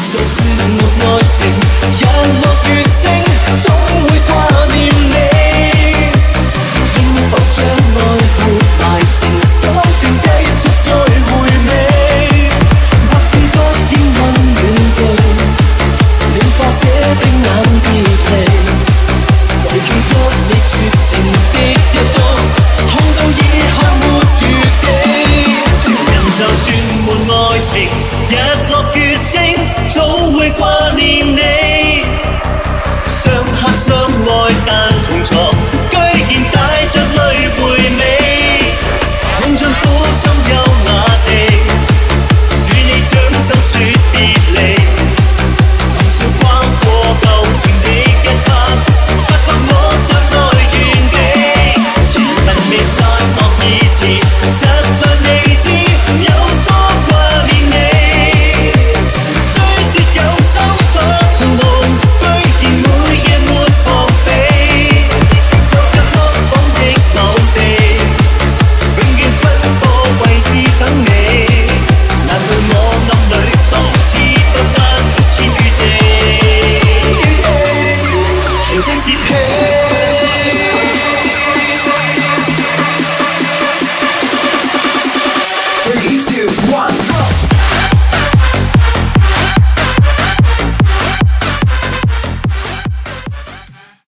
Sesini unutma için